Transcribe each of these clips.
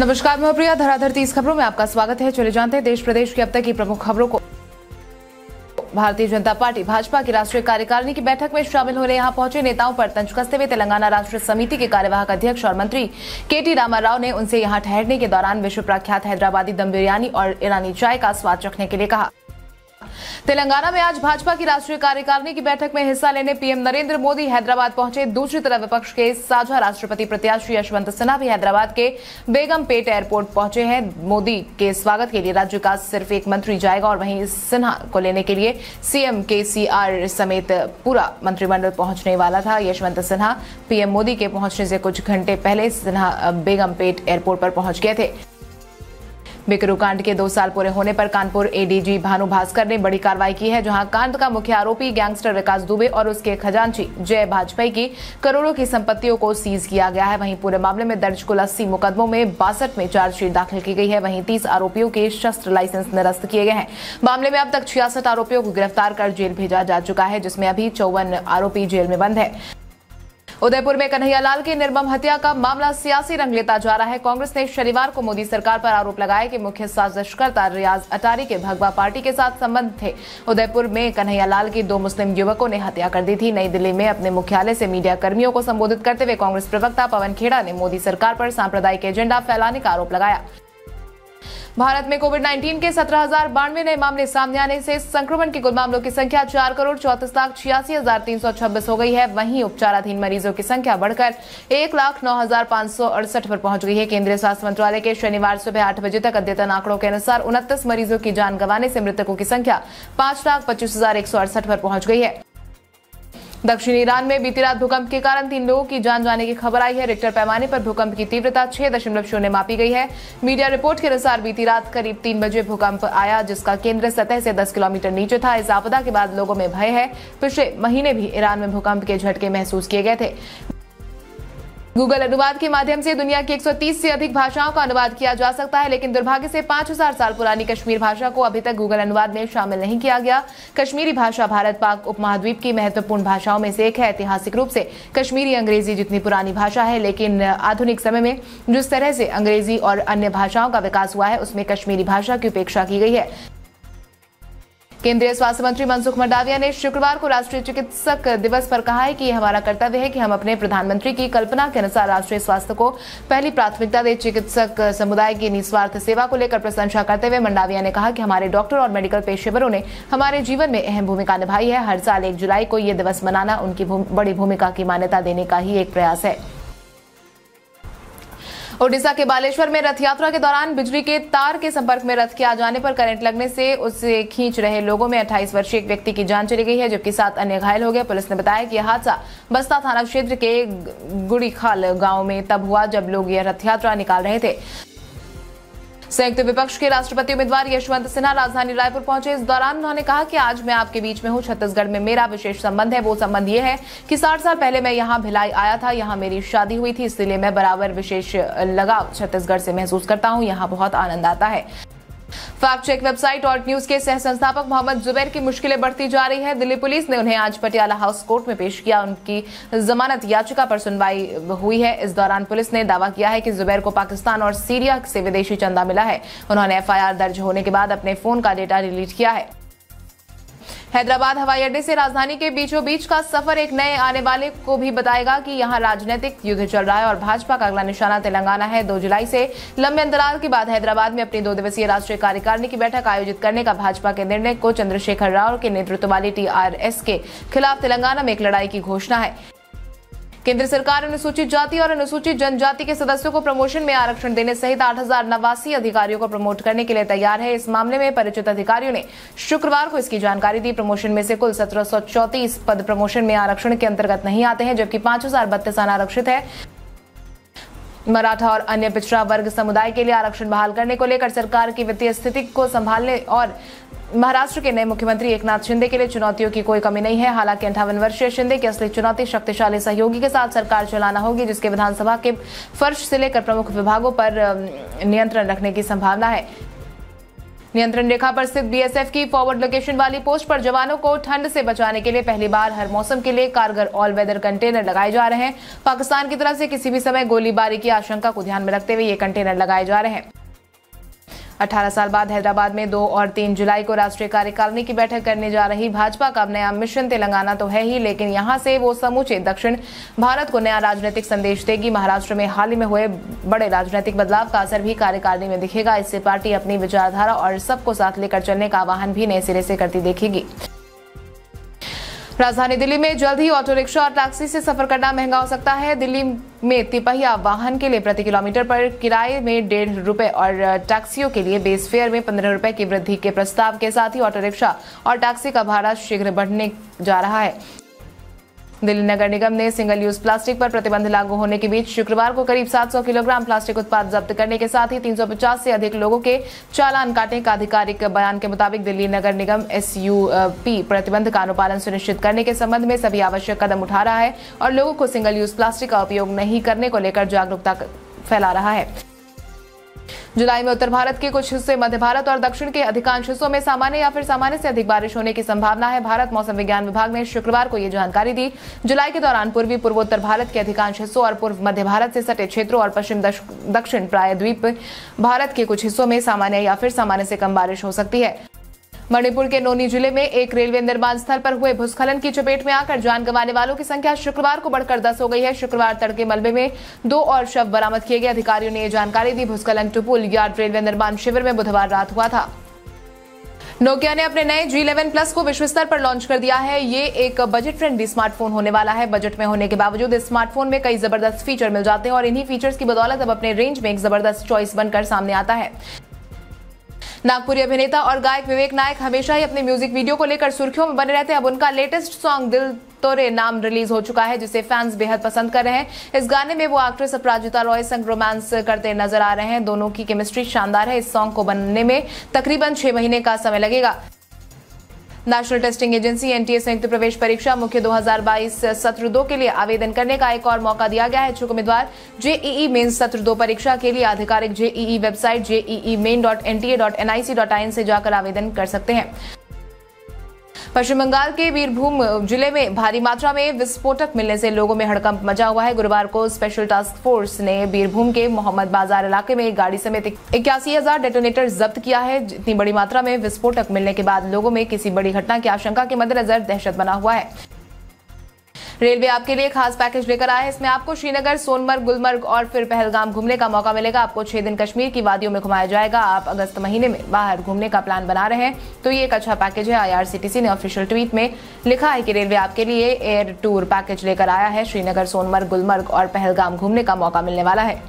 नमस्कार, मैं प्रिया। धराधर तीस खबरों में आपका स्वागत है। चले जानते हैं, देश प्रदेश की अब तक की प्रमुख खबरों को। भारतीय जनता पार्टी, भाजपा की राष्ट्रीय कार्यकारिणी की बैठक में शामिल होने यहाँ पहुँचे नेताओं पर तंज कसते हुए तेलंगाना राष्ट्रीय समिति के कार्यवाहक अध्यक्ष और मंत्री के टी रामा राव ने उनसे यहाँ ठहरने के दौरान विश्व प्रख्यात हैदराबादी दम बिरयानी और ईरानी चाय का स्वाद चखने के लिए कहा। तेलंगाना में आज भाजपा की राष्ट्रीय कार्यकारिणी की बैठक में हिस्सा लेने पीएम नरेंद्र मोदी हैदराबाद पहुँचे। दूसरी तरफ़ विपक्ष के साझा राष्ट्रपति प्रत्याशी यशवंत सिन्हा भी हैदराबाद के बेगमपेट एयरपोर्ट पहुँचे हैं। मोदी के स्वागत के लिए राज्य का सिर्फ़ एक मंत्री जाएगा और वहीं सिन्हा को लेने के लिए सीएम के समेत पूरा मंत्रिमंडल पहुँचने वाला था। यशवंत सिन्हा पीएम मोदी के पहुँचने से कुछ घंटे पहले सिन्हा बेगमपेट एयरपोर्ट पर पहुँच गए थे। बिकरू कांड के दो साल पूरे होने पर कानपुर एडीजी भानु भास्कर ने बड़ी कार्रवाई की है, जहाँ कांड का मुख्य आरोपी गैंगस्टर विकास दुबे और उसके खजांची जय भाजपाई की करोड़ों की संपत्तियों को सीज किया गया है। वहीं पूरे मामले में दर्ज कुल अस्सी मुकदमों में बासठ में चार्जशीट दाखिल की गई है। वहीं तीस आरोपियों के शस्त्र लाइसेंस निरस्त किए गए हैं। मामले में अब तक छियासठ आरोपियों को गिरफ़्तार कर जेल भेजा जा चुका है, जिसमें अभी चौवन आरोपी जेल में बंद है। उदयपुर में कन्हैयालाल की निर्मम हत्या का मामला सियासी रंग लेता जा रहा है। कांग्रेस ने शनिवार को मोदी सरकार पर आरोप लगाया कि मुख्य साजिशकर्ता रियाज अटारी के भगवा पार्टी के साथ संबंध थे। उदयपुर में कन्हैयालाल की दो मुस्लिम युवकों ने हत्या कर दी थी। नई दिल्ली में अपने मुख्यालय से मीडिया कर्मियों को संबोधित करते हुए कांग्रेस प्रवक्ता पवन खेड़ा ने मोदी सरकार पर सांप्रदायिक एजेंडा फैलाने का आरोप लगाया। भारत में कोविड 19 के सत्रह हज़ार बानवे नए मामले सामने आने से संक्रमण के कुल मामलों की संख्या चार करोड़ चौतीस लाख छियासी हज़ार तीन सौ छब्बीस हो गई है। वहीं उपचाराधीन मरीजों की संख्या बढ़कर एक लाख नौ हज़ार पाँच सौ अड़सठ पर पहुँच गई है। केंद्रीय स्वास्थ्य मंत्रालय के शनिवार सुबह आठ बजे तक अद्यतन आंकड़ों के अनुसार उनतीस मरीजों की जान गंवाने से मृतकों की संख्या पाँच लाख पच्चीस हज़ार एक सौ अड़सठ पर पहुँच गई है। दक्षिणी ईरान में बीती रात भूकंप के कारण तीन लोगों की जान जाने की खबर आई है। रिक्टर पैमाने पर भूकंप की तीव्रता छह दशमलव शून्य मापी गई है। मीडिया रिपोर्ट के अनुसार बीती रात करीब तीन बजे भूकंप आया, जिसका केंद्र सतह से दस किलोमीटर नीचे था। इस आपदा के बाद लोगों में भय है। पिछले महीने भी ईरान में भूकंप के झटके महसूस किए गए थे। गूगल अनुवाद के माध्यम से दुनिया की 130 से अधिक भाषाओं का अनुवाद किया जा सकता है, लेकिन दुर्भाग्य से 5000 साल पुरानी कश्मीर भाषा को अभी तक गूगल अनुवाद में शामिल नहीं किया गया। कश्मीरी भाषा भारत पाक उपमहाद्वीप की महत्वपूर्ण भाषाओं में से एक है। ऐतिहासिक रूप से कश्मीरी अंग्रेज़ी जितनी पुरानी भाषा है, लेकिन आधुनिक समय में जिस तरह से अंग्रेज़ी और अन्य भाषाओं का विकास हुआ है, उसमें कश्मीरी भाषा की उपेक्षा की गई है। केंद्रीय स्वास्थ्य मंत्री मनसुख मंडाविया ने शुक्रवार को राष्ट्रीय चिकित्सक दिवस पर कहा है कि हमारा कर्तव्य है कि हम अपने प्रधानमंत्री की कल्पना के अनुसार राष्ट्रीय स्वास्थ्य को पहली प्राथमिकता दे चिकित्सक समुदाय की निस्वार्थ सेवा को लेकर प्रशंसा करते हुए मंडाविया ने कहा कि हमारे डॉक्टर और मेडिकल पेशेवरों ने हमारे जीवन में अहम भूमिका निभाई है। हर साल एक जुलाई को यह दिवस मनाना उनकी बड़ी भूमिका की मान्यता देने का ही एक प्रयास है। ओडिशा के बालेश्वर में रथ यात्रा के दौरान बिजली के तार के संपर्क में रथ के आ जाने पर करंट लगने से उसे खींच रहे लोगों में 28 वर्षीय एक व्यक्ति की जान चली गई है, जबकि सात अन्य घायल हो गए। पुलिस ने बताया कि यह हादसा बस्ता थाना क्षेत्र के गुड़ीखाल गाँव में तब हुआ जब लोग यह रथ यात्रा निकाल रहे थे। संयुक्त विपक्ष के राष्ट्रपति उम्मीदवार यशवंत सिन्हा राजधानी रायपुर पहुँचे। इस दौरान उन्होंने कहा कि आज मैं आपके बीच में हूँ, छत्तीसगढ़ में मेरा विशेष संबंध है। वो संबंध ये है कि साठ साल पहले मैं यहाँ भिलाई आया था, यहाँ मेरी शादी हुई थी, इसलिए मैं बराबर विशेष लगाव छत्तीसगढ़ से महसूस करता हूँ। यहाँ बहुत आनंद आता है। फैक्ट चेक वेबसाइट और न्यूज़ के सह संस्थापक मोहम्मद जुबैर की मुश्किलें बढ़ती जा रही है। दिल्ली पुलिस ने उन्हें आज पटियाला हाउस कोर्ट में पेश किया। उनकी जमानत याचिका पर सुनवाई हुई है। इस दौरान पुलिस ने दावा किया है कि जुबैर को पाकिस्तान और सीरिया से विदेशी चंदा मिला है। उन्होंने एफआईआर दर्ज होने के बाद अपने फ़ोन का डेटा डिलीट किया है। हैदराबाद हवाई अड्डे से राजधानी के बीचों बीच का सफ़र एक नए आने वाले को भी बताएगा कि यहाँ राजनीतिक युद्ध चल रहा है और भाजपा का अगला निशाना तेलंगाना है। दो जुलाई से लंबे अंतराल के बाद हैदराबाद में अपनी दो दिवसीय राष्ट्रीय कार्यकारिणी की बैठक आयोजित करने का भाजपा के निर्णय को चंद्रशेखर राव के नेतृत्व वाली टीआरएस के खिलाफ तेलंगाना में एक लड़ाई की घोषणा है। केंद्र सरकार अनुसूचित जाति और अनुसूचित जनजाति के सदस्यों को प्रमोशन में आरक्षण देने सहित आठ नवासी अधिकारियों को प्रमोट करने के लिए तैयार है। इस मामले में परिचित अधिकारियों ने शुक्रवार को इसकी जानकारी दी। प्रमोशन में से कुल सत्रह पद प्रमोशन में आरक्षण के अंतर्गत नहीं आते हैं, जबकि पाँच अनारक्षित है। मराठा और अन्य पिछड़ा वर्ग समुदाय के लिए आरक्षण बहाल करने को लेकर सरकार की वित्तीय स्थिति को संभालने और महाराष्ट्र के नए मुख्यमंत्री एकनाथ शिंदे के लिए चुनौतियों की कोई कमी नहीं है। हालाँकि अंठावन वर्षीय शिंदे की असली चुनौती शक्तिशाली सहयोगी के साथ सरकार चलाना होगी, जिसके विधानसभा के फर्श से लेकर प्रमुख विभागों पर नियंत्रण रखने की संभावना है। नियंत्रण रेखा पर स्थित बीएसएफ की फॉरवर्ड लोकेशन वाली पोस्ट पर जवानों को ठंड से बचाने के लिए पहली बार हर मौसम के लिए कारगर ऑल वेदर कंटेनर लगाए जा रहे हैं। पाकिस्तान की तरफ़ से किसी भी समय गोलीबारी की आशंका को ध्यान में रखते हुए ये कंटेनर लगाए जा रहे हैं। 18 साल बाद हैदराबाद में 2 और 3 जुलाई को राष्ट्रीय कार्यकारिणी की बैठक करने जा रही भाजपा का नया मिशन तेलंगाना तो है ही, लेकिन यहाँ से वो समूचे दक्षिण भारत को नया राजनीतिक संदेश देगी। महाराष्ट्र में हाल ही में हुए बड़े राजनीतिक बदलाव का असर भी कार्यकारिणी में दिखेगा। इससे पार्टी अपनी विचारधारा और सबको साथ लेकर चलने का आह्वान भी नए सिरे से करती देखेगी। राजधानी दिल्ली में जल्द ही ऑटो रिक्शा और टैक्सी से सफ़र करना महँगा हो सकता है। दिल्ली में तिपहिया वाहन के लिए प्रति किलोमीटर पर किराए में डेढ़ रुपए और टैक्सियों के लिए बेस फेयर में पंद्रह रुपए की वृद्धि के प्रस्ताव के साथ ही ऑटो रिक्शा और टैक्सी का भाड़ा शीघ्र बढ़ने जा रहा है। दिल्ली नगर निगम ने सिंगल यूज़ प्लास्टिक पर प्रतिबंध लागू होने के बीच शुक्रवार को करीब 700 किलोग्राम प्लास्टिक उत्पाद जब्त करने के साथ ही 350 से अधिक लोगों के चालान काटने का आधिकारिक बयान के मुताबिक दिल्ली नगर निगम एस प्रतिबंध का अनुपालन सुनिश्चित करने के संबंध में सभी आवश्यक कदम उठा रहा है और लोगों को सिंगल यूज़ प्लास्टिक का उपयोग नहीं करने को लेकर जागरूकता फैला रहा है। जुलाई में उत्तर भारत के कुछ हिस्से मध्य भारत और दक्षिण के अधिकांश हिस्सों में सामान्य या फिर सामान्य से अधिक बारिश होने की संभावना है। भारत मौसम विज्ञान विभाग ने शुक्रवार को यह जानकारी दी। जुलाई के दौरान पूर्वी, पूर्वोत्तर भारत के अधिकांश हिस्सों और पूर्व मध्य भारत से सटे क्षेत्रों और पश्चिम दक्षिण प्रायद्वीप भारत के कुछ हिस्सों में सामान्य या फिर सामान्य से कम बारिश हो सकती है। मणिपुर के नोनी ज़िले में एक रेलवे निर्माण स्थल पर हुए भूस्खलन की चपेट में आकर जान गंवाने वालों की संख्या शुक्रवार को बढ़कर दस हो गई है। शुक्रवार तड़के मलबे में दो और शव बरामद किए गए। अधिकारियों ने यह जानकारी दी। भूस्खलन टुपुल यार्ड रेलवे निर्माण शिविर में बुधवार रात हुआ था। नोकिया ने अपने नए जी इलेवन प्लस को विश्व स्तर पर लॉन्च कर दिया है। ये एक बजट फ्रेंडली स्मार्टफ़ोन होने वाला है। बजट में होने के बावजूद इस स्मार्टफ़ोन में कई ज़बरदस्त फीचर मिल जाते हैं और इन्हीं फीचर्स की बदौलत अब अपने रेंज में एक ज़बरदस्त चॉइस बनकर सामने आता है। नागपुरी अभिनेता और गायक विवेक नायक हमेशा ही अपने म्यूज़िक वीडियो को लेकर सुर्खियों में बने रहते हैं। अब उनका लेटेस्ट सॉन्ग दिल तोरे नाम रिलीज़ हो चुका है, जिसे फैंस बेहद पसंद कर रहे हैं। इस गाने में वो एक्ट्रेस अपराजिता रॉय, संग रोमांस करते नज़र आ रहे हैं। दोनों की केमिस्ट्री शानदार है। इस सॉन्ग को बनने में तकरीबन छह महीने का समय लगेगा। नेशनल टेस्टिंग एजेंसी एनटीए संयुक्त प्रवेश परीक्षा, मुख्य 2022 सत्र दो के लिए आवेदन करने का एक और मौका दिया गया है। इच्छुक उम्मीदवार जेईई मेन सत्र दो परीक्षा के लिए आधिकारिक JEE website JEE main dot NTA dot NIC dot in से जाकर आवेदन कर सकते हैं। पश्चिम बंगाल के वीरभूम ज़िले में भारी मात्रा में विस्फोटक मिलने से लोगों में हड़कंप मचा हुआ है। गुरुवार को स्पेशल टास्क फोर्स ने बीरभूम के मोहम्मद बाज़ार इलाके में एक गाड़ी समेत इक्यासी हज़ार डेटोनेटर जब्त किया है। इतनी बड़ी मात्रा में विस्फोटक मिलने के बाद लोगों में किसी बड़ी घटना की आशंका के मद्देनजर दहशत बना हुआ है। रेलवे आपके लिए खास पैकेज लेकर आया है। इसमें आपको श्रीनगर, सोनमर्ग, गुलमर्ग और फिर पहलगाम घूमने का मौका मिलेगा। आपको छह दिन कश्मीर की वादियों में घुमाया जाएगा। आप अगस्त महीने में बाहर घूमने का प्लान बना रहे हैं। तो ये एक अच्छा पैकेज है। आईआरसीटीसी ने ऑफिशियल ट्वीट में लिखा है कि रेलवे आपके लिए एयर टूर पैकेज लेकर आया है। श्रीनगर, सोनमर्ग, गुलमर्ग और पहलगाम घूमने का मौका मिलने वाला है।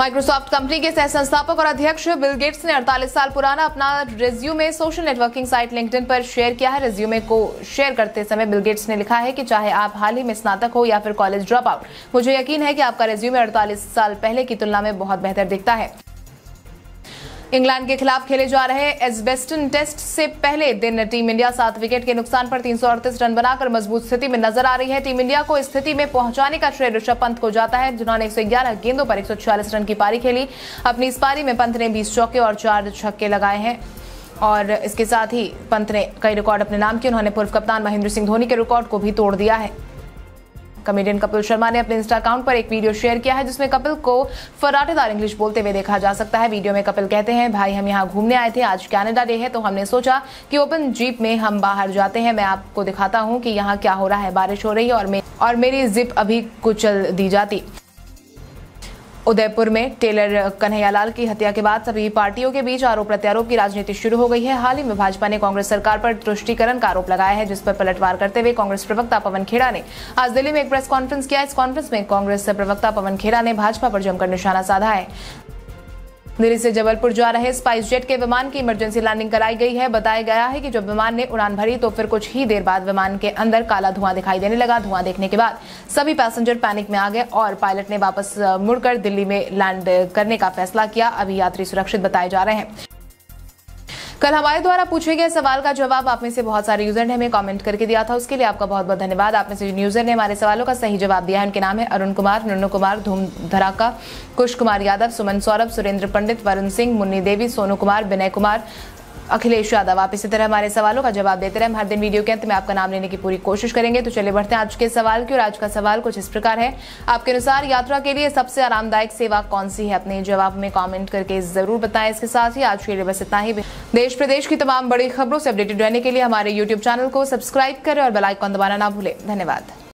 माइक्रोसॉफ्ट कंपनी के सह संस्थापक और अध्यक्ष बिल गेट्स ने 48 साल पुराना अपना resume social networking site LinkedIn पर शेयर किया है। रेज्यूमे को शेयर करते समय बिल गेट्स ने लिखा है कि चाहे आप हाल ही में स्नातक हो या फिर कॉलेज ड्रॉप आउट मुझे यकीन है कि आपका रेज्यूमे 48 साल पहले की तुलना में बहुत बेहतर दिखता है। इंग्लैंड के खिलाफ खेले जा रहे एसबेस्टन टेस्ट से पहले दिन टीम इंडिया सात विकेट के नुकसान पर तीन सौ अड़तीस रन बनाकर मज़बूत स्थिति में नज़र आ रही है। टीम इंडिया को स्थिति में पहुँचाने का श्रेय ऋषभ पंत को जाता है। जिन्होंने एक सौ ग्यारह गेंदों पर एक सौ छियालीस रन की पारी खेली। अपनी इस पारी में पंत ने बीस चौके और चार छक्के लगाए हैं। और इसके साथ ही पंत ने कई रिकॉर्ड अपने नाम किए। उन्होंने पूर्व कप्तान महेंद्र सिंह धोनी के रिकॉर्ड को भी तोड़ दिया है। कमेडियन कपिल शर्मा ने अपने इंस्टा अकाउंट पर एक वीडियो शेयर किया है जिसमें कपिल को फराटेदार इंग्लिश बोलते हुए देखा जा सकता है। वीडियो में कपिल कहते हैं भाई हम यहाँ घूमने आए थे आज कैनेडा डे है तो हमने सोचा कि ओपन जीप में हम बाहर जाते हैं। मैं आपको दिखाता हूँ कि यहाँ क्या हो रहा है। बारिश हो रही है और, और मेरी जिप अभी कुचल दी जाती। उदयपुर में टेलर कन्हैयालाल की हत्या के बाद सभी पार्टियों के बीच आरोप प्रत्यारोप की राजनीति शुरू हो गई है। हाल ही में भाजपा ने कांग्रेस सरकार पर तुष्टिकरण का आरोप लगाया है, जिस पर पलटवार करते हुए कांग्रेस प्रवक्ता पवन खेड़ा ने आज दिल्ली में एक प्रेस कॉन्फ्रेंस किया। इस कॉन्फ्रेंस में कांग्रेस प्रवक्ता पवन खेड़ा ने भाजपा पर जमकर निशाना साधा है। दिल्ली से जबलपुर जा रहे स्पाइस जेट के विमान की इमरजेंसी लैंडिंग कराई गई है। बताया गया है कि जब विमान ने उड़ान भरी तो फिर कुछ ही देर बाद विमान के अंदर काला धुआँ दिखाई देने लगा। धुआँ देखने के बाद सभी पैसेंजर पैनिक में आ गए और पायलट ने वापस मुड़कर दिल्ली में लैंड करने का फैसला किया। अभी यात्री सुरक्षित बताए जा रहे हैं। कल हमारे द्वारा पूछे गए सवाल का जवाब आप में से बहुत सारे यूज़र ने हमें कमेंट करके दिया था। उसके लिए आपका बहुत बहुत धन्यवाद। आप में से यूज़र ने हमारे सवालों का सही जवाब दिया है, उनके नाम है अरुण कुमार नुन्नू कुमार, धूम धराका कुश कुमार यादव, सुमन सौरभ, सुरेंद्र पंडित, वरुण सिंह, मुन्नी देवी, सोनू कुमार, विनय कुमार अखिलेश यादव, आप इसी तरह हमारे सवालों का जवाब देते रहे। हम हर दिन वीडियो के अंत में आपका नाम लेने की पूरी कोशिश करेंगे। तो चलिए बढ़ते हैं आज के सवाल की, और आज का सवाल कुछ इस प्रकार है। आपके अनुसार यात्रा के लिए सबसे आरामदायक सेवा कौन सी है? अपने जवाब में कॉमेंट करके ज़रूर बताएँ इसके साथ ही। आज के लिए बस इतना ही। देश प्रदेश की तमाम बड़ी खबरों से अपडेटेड रहने के लिए हमारे यूट्यूब चैनल को सब्सक्राइब करें और बेलाइकॉन दबाना ना भूलें। धन्यवाद।